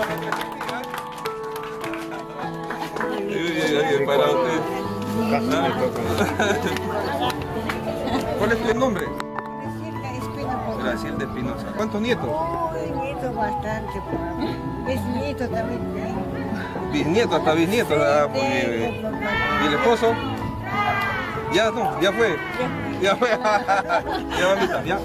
¿Cuál es tu nombre? De Espinosa. ¿Cuántos nietos? nietos bastante. Bisnieto también. Bisnieto, hasta bisnieto. Ah, ¿Y el esposo? Ya no, ya fue. Ya fue. Ya, ya.